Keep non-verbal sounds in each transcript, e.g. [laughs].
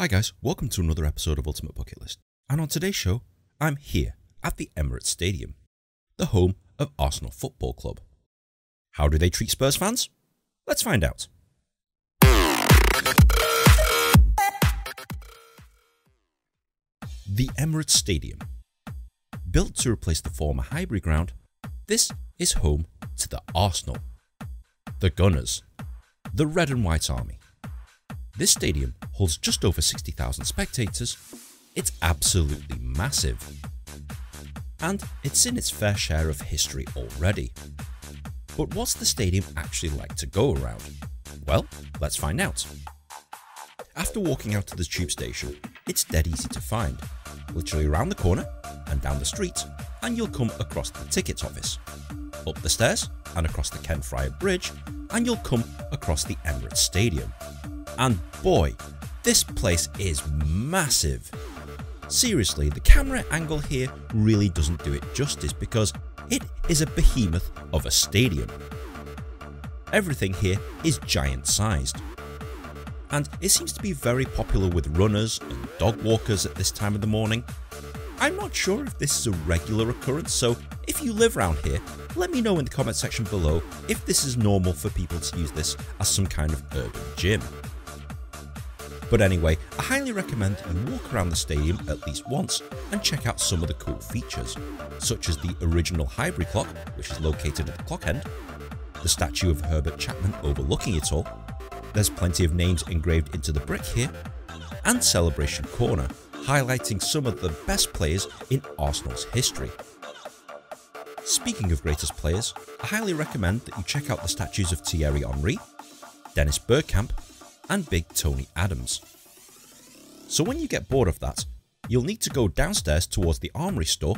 Hi guys, welcome to another episode of Ultimate Bucket List. And on today's show, I'm here at the Emirates Stadium, the home of Arsenal Football Club. How do they treat Spurs fans? Let's find out. The Emirates Stadium. Built to replace the former Highbury ground, this is home to the Arsenal, the Gunners, the Red and White Army. This stadium holds just over 60,000 spectators. It's absolutely massive. And it's in its fair share of history already. But what's the stadium actually like to go around? Well, let's find out. After walking out to the tube station, it's dead easy to find. Literally around the corner and down the street, and you'll come across the tickets office. Up the stairs and across the Ken Friar Bridge, and you'll come across the Emirates Stadium. And boy, this place is massive. Seriously, the camera angle here really doesn't do it justice because it is a behemoth of a stadium. Everything here is giant sized. And it seems to be very popular with runners and dog walkers at this time of the morning. I'm not sure if this is a regular occurrence, so if you live around here, let me know in the comment section below if this is normal for people to use this as some kind of urban gym. But anyway, I highly recommend you walk around the stadium at least once and check out some of the cool features, such as the original Highbury clock, which is located at the clock end, the statue of Herbert Chapman overlooking it all, there's plenty of names engraved into the brick here, and Celebration Corner, highlighting some of the best players in Arsenal's history. Speaking of greatest players, I highly recommend that you check out the statues of Thierry Henry, Dennis Bergkamp, and Big Tony Adams. So when you get bored of that, you'll need to go downstairs towards the Armory store,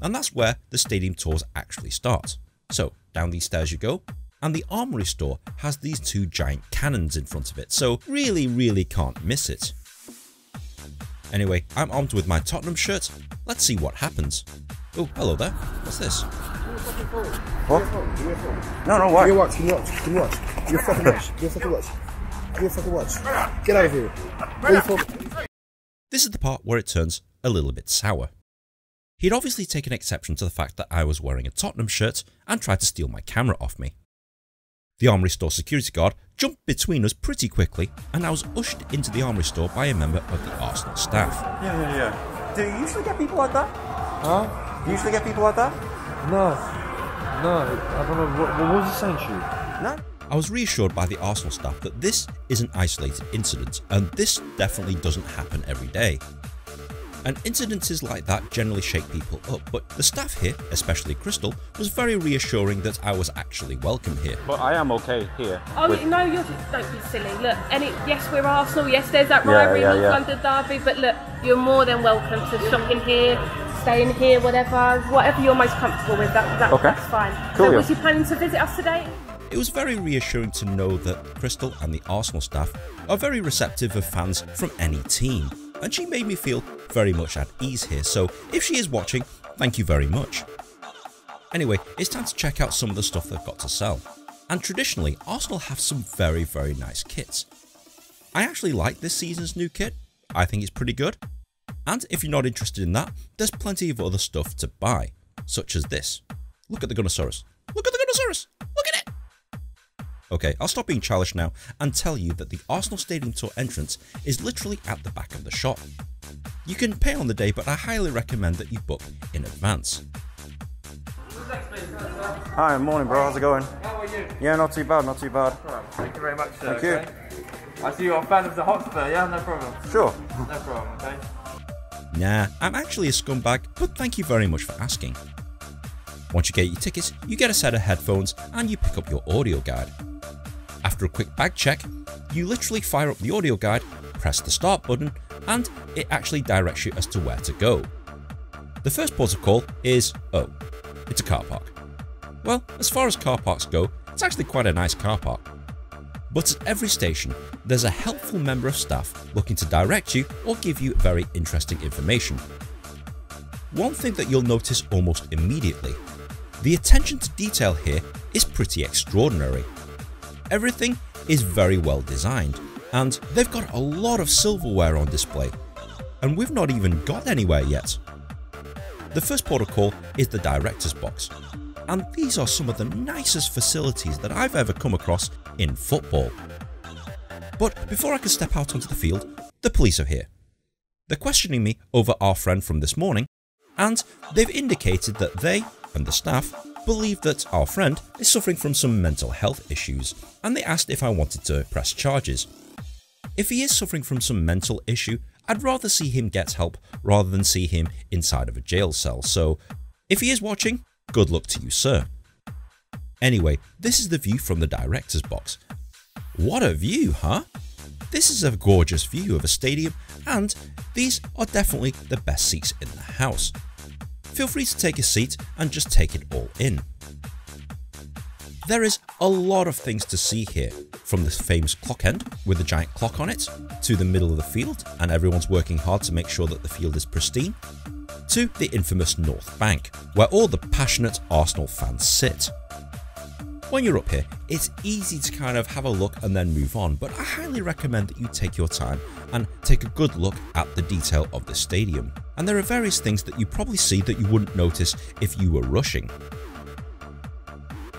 and that's where the stadium tours actually start. So down these stairs you go, and the Armory store has these two giant cannons in front of it, so really, really can't miss it. Anyway, I'm armed with my Tottenham shirt, let's see what happens. Oh, hello there, what's this? What? No, no, what? Give me a watch, give me a watch, give me a watch. Give me a fucking watch, give me a fucking watch. Give me a fucking watch. Get out of here. Are you? This is the part where it turns a little bit sour. He'd obviously taken exception to the fact that I was wearing a Tottenham shirt and tried to steal my camera off me. The Armory store security guard jumped between us pretty quickly and I was ushered into the Armory store by a member of the Arsenal staff. Yeah, yeah, yeah. Do you usually get people like that? Huh? Do you usually get people like that? No. No, I don't know. What, what was he saying to you? No. I was reassured by the Arsenal staff that this is an isolated incident and this definitely doesn't happen every day. And incidences like that generally shake people up, but the staff here, especially Crystal, was very reassuring that I was actually welcome here. But I am okay here. Oh with- no, you're just don't be silly. Look, and it, yes, we're Arsenal. Yes, there's that Yeah, rivalry, yeah, North yeah. London derby. But look, you're more than welcome to shop in here, stay in here, whatever, whatever you're most comfortable with. That, that Okay. that's fine. Cool, so, yeah. was you planning to visit us today? It was very reassuring to know that Crystal and the Arsenal staff are very receptive of fans from any team, and she made me feel very much at ease here, so if she is watching, thank you very much. Anyway, it's time to check out some of the stuff they've got to sell. And traditionally, Arsenal have some very, very nice kits. I actually like this season's new kit, I think it's pretty good. And if you're not interested in that, there's plenty of other stuff to buy, such as this. Look at the Gunnersaurus. Look at the Gunnersaurus! Look! Okay, I'll stop being childish now and tell you that the Arsenal Stadium Tour entrance is literally at the back of the shop. You can pay on the day, but I highly recommend that you book in advance. Hi, morning, bro. How's it going? How are you? Yeah, not too bad, not too bad. Thank you very much, sir. Thank you. okay? I see you're a fan of the Hotspur, yeah? No problem. Sure. No problem, okay? Nah, I'm actually a scumbag, but thank you very much for asking. Once you get your tickets, you get a set of headphones and you pick up your audio guide. After a quick bag check, you literally fire up the audio guide, press the start button, and it actually directs you as to where to go. The first port of call is, oh, it's a car park. Well, as far as car parks go, it's actually quite a nice car park. But at every station, there's a helpful member of staff looking to direct you or give you very interesting information. One thing that you'll notice almost immediately the attention to detail here is pretty extraordinary. Everything is very well designed, and they've got a lot of silverware on display, and we've not even got anywhere yet. The first protocol is the director's box, and these are some of the nicest facilities that I've ever come across in football. But before I can step out onto the field, the police are here. They're questioning me over our friend from this morning, and they've indicated that they and the staff believe that our friend is suffering from some mental health issues, and they asked if I wanted to press charges. If he is suffering from some mental issue, I'd rather see him get help rather than see him inside of a jail cell, so if he is watching, good luck to you, sir. Anyway, this is the view from the director's box. What a view, huh? This is a gorgeous view of a stadium, and these are definitely the best seats in the house. Feel free to take a seat and just take it all in. There is a lot of things to see here, from this famous clock end with a giant clock on it, to the middle of the field and everyone's working hard to make sure that the field is pristine, to the infamous North Bank, where all the passionate Arsenal fans sit. When you're up here, it's easy to kind of have a look and then move on, but I highly recommend that you take your time and take a good look at the detail of the stadium. And there are various things that you probably see that you wouldn't notice if you were rushing.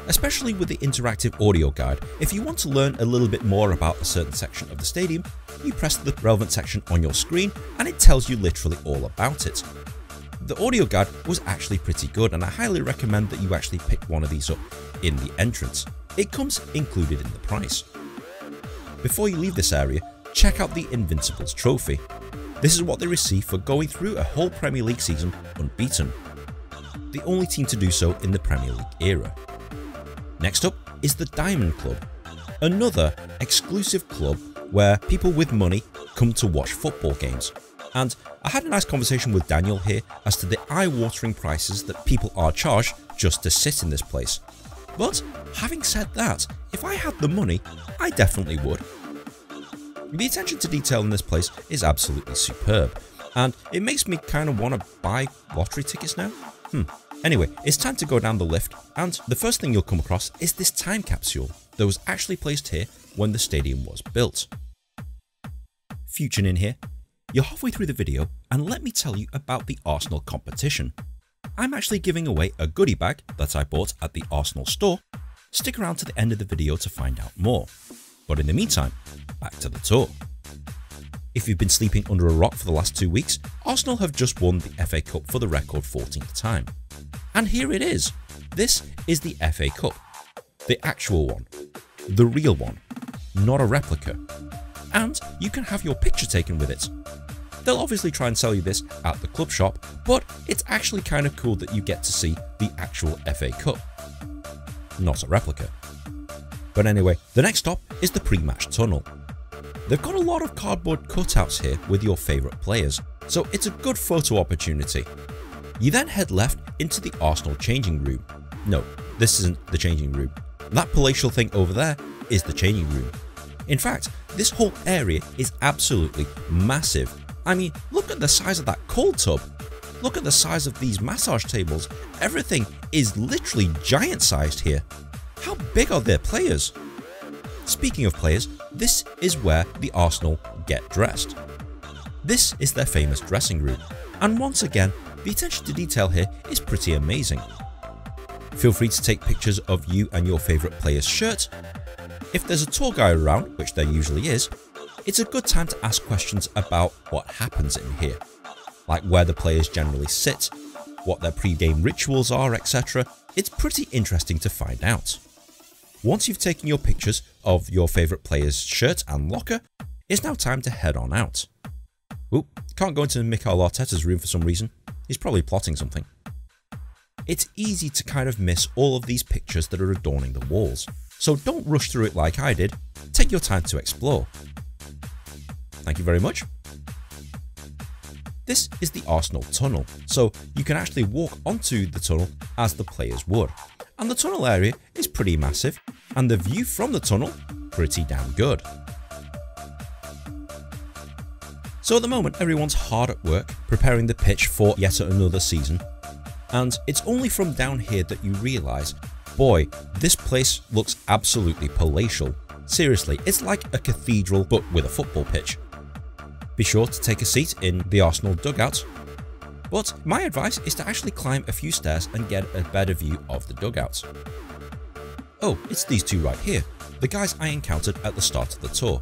Especially with the interactive audio guide, if you want to learn a little bit more about a certain section of the stadium, you press the relevant section on your screen and it tells you literally all about it. The audio guide was actually pretty good and I highly recommend that you actually pick one of these up in the entrance. It comes included in the price. Before you leave this area, check out the Invincibles trophy. This is what they receive for going through a whole Premier League season unbeaten. The only team to do so in the Premier League era. Next up is the Diamond Club, another exclusive club where people with money come to watch football games. And I had a nice conversation with Daniel here as to the eye-watering prices that people are charged just to sit in this place. But having said that, if I had the money, I definitely would. The attention to detail in this place is absolutely superb, and it makes me kind of want to buy lottery tickets now. Hmm. Anyway, it's time to go down the lift, and the first thing you'll come across is this time capsule that was actually placed here when the stadium was built. Future in here, you're halfway through the video, and let me tell you about the Arsenal competition. I'm actually giving away a goodie bag that I bought at the Arsenal store. Stick around to the end of the video to find out more. But in the meantime, back to the tour. If you've been sleeping under a rock for the last two weeks, Arsenal have just won the FA Cup for the record 14th time. And here it is. This is the FA Cup. The actual one. The real one. Not a replica. And you can have your picture taken with it. They'll obviously try and sell you this at the club shop, but it's actually kind of cool that you get to see the actual FA Cup. Not a replica. But anyway, the next stop is the pre-match tunnel. They've got a lot of cardboard cutouts here with your favourite players, so it's a good photo opportunity. You then head left into the Arsenal changing room. No, this isn't the changing room. That palatial thing over there is the changing room. In fact, this whole area is absolutely massive. I mean, look at the size of that cold tub. Look at the size of these massage tables. Everything is literally giant sized here. How big are their players? Speaking of players, this is where the Arsenal get dressed. This is their famous dressing room, and once again, the attention to detail here is pretty amazing. Feel free to take pictures of you and your favourite player's shirt. If there's a tour guide around, which there usually is, it's a good time to ask questions about what happens in here, like where the players generally sit, what their pre-game rituals are, etc. It's pretty interesting to find out. Once you've taken your pictures of your favourite player's shirt and locker, it's now time to head on out. Oop, can't go into Mikel Arteta's room for some reason. He's probably plotting something. It's easy to kind of miss all of these pictures that are adorning the walls, so don't rush through it like I did, take your time to explore. Thank you very much. This is the Arsenal tunnel, so you can actually walk onto the tunnel as the players would. And the tunnel area is pretty massive, and the view from the tunnel pretty damn good. So at the moment everyone's hard at work preparing the pitch for yet another season and it's only from down here that you realise boy, this place looks absolutely palatial. Seriously, it's like a cathedral but with a football pitch. Be sure to take a seat in the Arsenal dugout, but my advice is to actually climb a few stairs and get a better view of the dugout. Oh, it's these two right here, the guys I encountered at the start of the tour.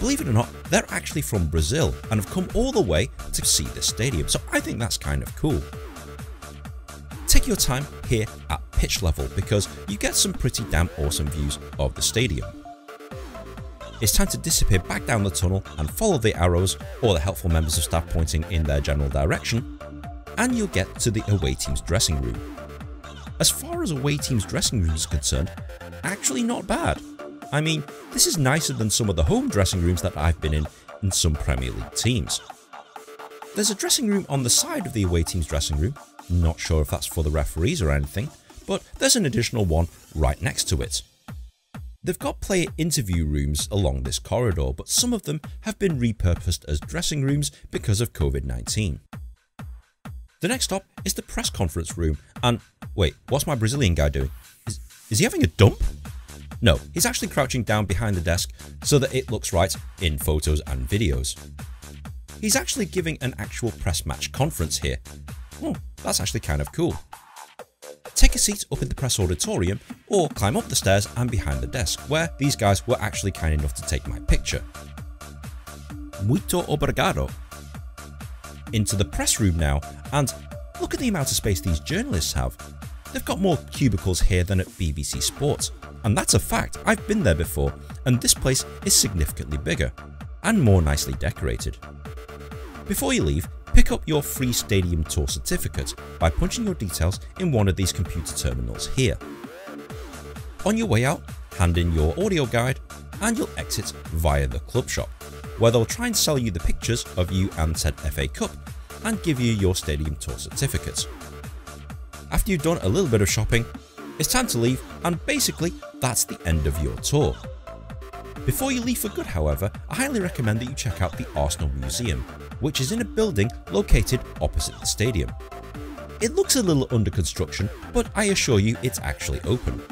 Believe it or not, they're actually from Brazil and have come all the way to see this stadium, so I think that's kind of cool. Take your time here at pitch level because you get some pretty damn awesome views of the stadium. It's time to disappear back down the tunnel and follow the arrows or the helpful members of staff pointing in their general direction, and you'll get to the away team's dressing room. As far as away team's dressing room is concerned, actually not bad. I mean, this is nicer than some of the home dressing rooms that I've been in in some Premier League teams. There's a dressing room on the side of the away team's dressing room, not sure if that's for the referees or anything, but there's an additional one right next to it. They've got player interview rooms along this corridor, but some of them have been repurposed as dressing rooms because of COVID 19. The next stop is the press conference room, and wait, what's my Brazilian guy doing? Is, is he having a dump? No, he's actually crouching down behind the desk so that it looks right in photos and videos. He's actually giving an actual press match conference here. Oh, that's actually kind of cool. Take a seat up in the press auditorium or climb up the stairs and behind the desk, where these guys were actually kind enough to take my picture. Muito obrigado into the press room now, and look at the amount of space these journalists have. They've got more cubicles here than at BBC Sports, and that's a fact, I've been there before, and this place is significantly bigger, and more nicely decorated. Before you leave, pick up your free stadium tour certificate by punching your details in one of these computer terminals here. On your way out, hand in your audio guide and you'll exit via the club shop where they'll try and sell you the pictures of you and said FA Cup and give you your stadium tour certificate. After you've done a little bit of shopping, it's time to leave and basically that's the end of your tour. Before you leave for good however, I highly recommend that you check out the Arsenal Museum, which is in a building located opposite the stadium. It looks a little under construction, but I assure you it's actually open.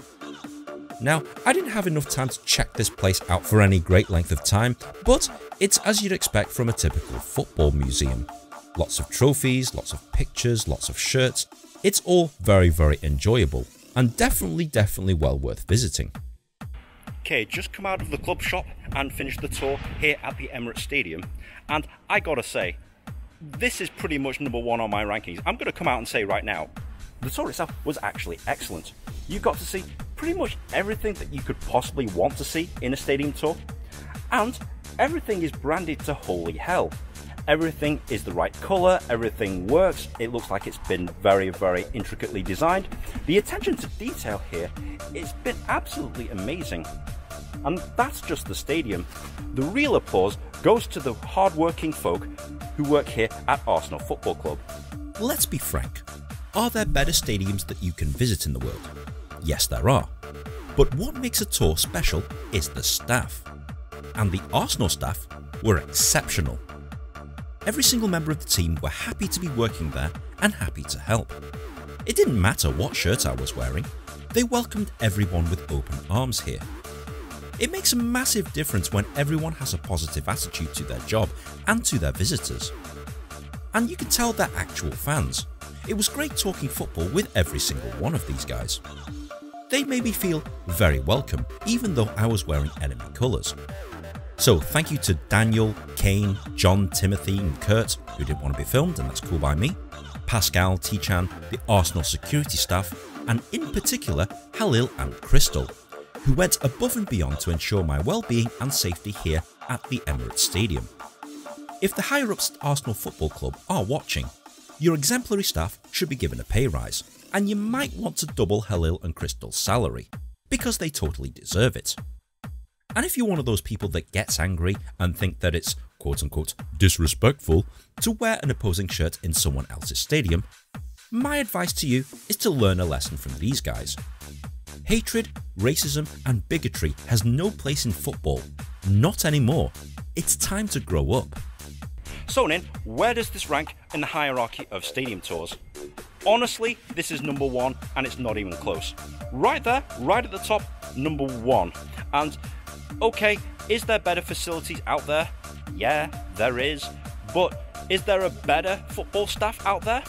Now, I didn't have enough time to check this place out for any great length of time, but it's as you'd expect from a typical football museum. Lots of trophies, lots of pictures, lots of shirts. It's all very, very enjoyable and definitely, definitely well worth visiting. Okay, just come out of the club shop and finished the tour here at the Emirates Stadium, and I gotta say, this is pretty much number one on my rankings. I'm gonna come out and say right now, the tour itself was actually excellent. You got to see pretty much everything that you could possibly want to see in a stadium tour, and everything is branded to holy hell. Everything is the right colour, everything works, it looks like it's been very, very intricately designed. The attention to detail here, it's been absolutely amazing. And that's just the stadium. The real applause goes to the hard-working folk who work here at Arsenal Football Club. Let's be frank. Are there better stadiums that you can visit in the world? Yes, there are. But what makes a tour special is the staff. And the Arsenal staff were exceptional. Every single member of the team were happy to be working there and happy to help. It didn't matter what shirt I was wearing, they welcomed everyone with open arms here. It makes a massive difference when everyone has a positive attitude to their job and to their visitors. And you can tell they're actual fans. It was great talking football with every single one of these guys. They made me feel very welcome, even though I was wearing enemy colours. So thank you to Daniel, Kane, John, Timothy, and Kurt, who didn't want to be filmed, and that's cool by me, Pascal, Tichan, the Arsenal security staff, and in particular Halil and Crystal, who went above and beyond to ensure my well-being and safety here at the Emirates Stadium. If the higher-ups at Arsenal Football Club are watching, your exemplary staff should be given a pay rise, and you might want to double Halil and Crystal's salary, because they totally deserve it. And if you're one of those people that gets angry and think that it's quote unquote disrespectful to wear an opposing shirt in someone else's stadium, my advice to you is to learn a lesson from these guys. Hatred, racism, and bigotry has no place in football. Not anymore. It's time to grow up. So, where does this rank in the hierarchy of stadium tours? Honestly, this is number one and it's not even close. right there, right at the top, number one. And okay, is there better facilities out there? Yeah, there is. But is there a better football staff out there?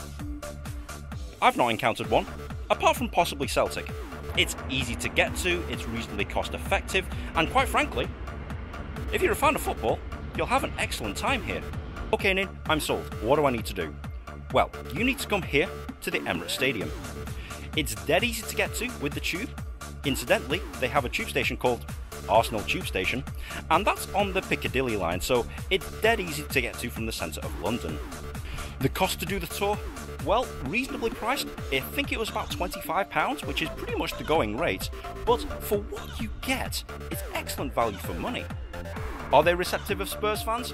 I've not encountered one, apart from possibly Celtic. It's easy to get to, it's reasonably cost effective, and quite frankly, if you're a fan of football, you'll have an excellent time here. Okay, Ninh, I'm sold. What do I need to do? Well, you need to come here to the Emirates Stadium. It's dead easy to get to with the tube. Incidentally, they have a tube station called Arsenal Tube Station, and that's on the Piccadilly line, so it's dead easy to get to from the centre of London. The cost to do the tour? Well, reasonably priced. I think it was about £25, which is pretty much the going rate, but for what you get, it's excellent value for money. Are they receptive of Spurs fans?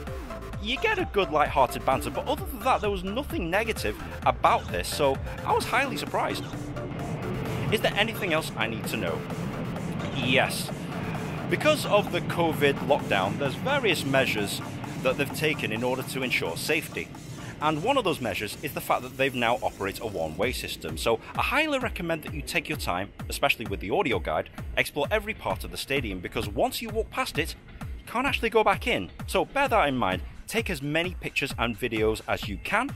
You get a good light-hearted banter, but other than that, there was nothing negative about this, so I was highly surprised. Is there anything else I need to know? Yes. Because of the COVID lockdown, there's various measures that they've taken in order to ensure safety. And one of those measures is the fact that they've now operate a one-way system. So I highly recommend that you take your time, especially with the audio guide, explore every part of the stadium because once you walk past it, you can't actually go back in. So bear that in mind. Take as many pictures and videos as you can.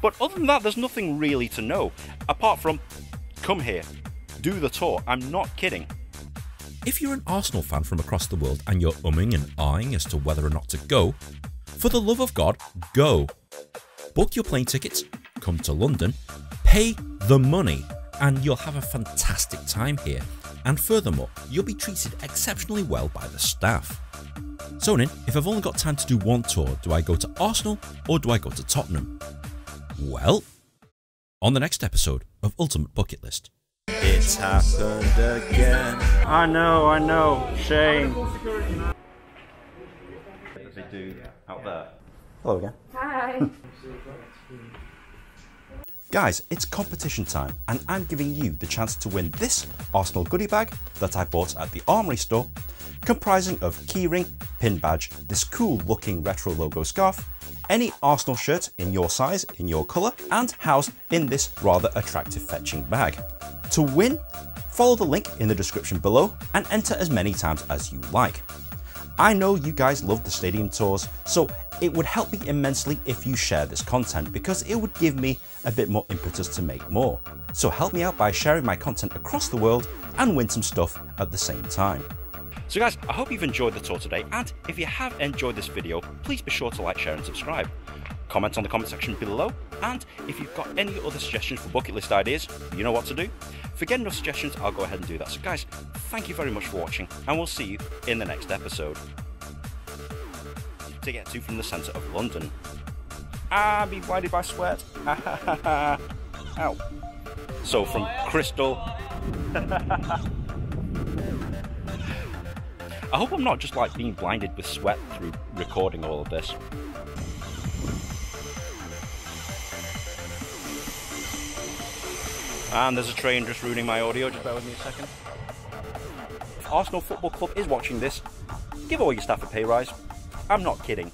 But other than that, there's nothing really to know, apart from come here, do the tour. I'm not kidding. If you're an Arsenal fan from across the world and you're umming and eyeing as to whether or not to go, for the love of God, go. Book your plane tickets, come to London, pay the money, and you'll have a fantastic time here. And furthermore, you'll be treated exceptionally well by the staff. So, Ninh, if I've only got time to do one tour, do I go to Arsenal or do I go to Tottenham? Well, on the next episode of Ultimate Bucket List. It's happened again. I know, I know. Shame. They do out there. Hello again. Hi. Guys, it's competition time, and I'm giving you the chance to win this Arsenal goodie bag that I bought at the Armory store, comprising of keyring, pin badge, this cool looking retro logo scarf, any Arsenal shirt in your size, in your colour, and housed in this rather attractive fetching bag. To win, follow the link in the description below and enter as many times as you like. I know you guys love the stadium tours, so it would help me immensely if you share this content because it would give me a bit more impetus to make more. So help me out by sharing my content across the world and win some stuff at the same time. So guys, I hope you've enjoyed the tour today, and if you have enjoyed this video, please be sure to like, share and subscribe. Comment on the comment section below, and if you've got any other suggestions for bucket list ideas, you know what to do. If you get enough suggestions, I'll go ahead and do that. So guys, thank you very much for watching, and we'll see you in the next episode. To get to from the centre of London. Ah, be blinded by sweat. [laughs] Ow. So from Crystal [laughs] I hope I'm not just like being blinded with sweat through recording all of this. And there's a train just ruining my audio, just bear with me a second. If Arsenal Football Club is watching this, give all your staff a pay rise. I'm not kidding.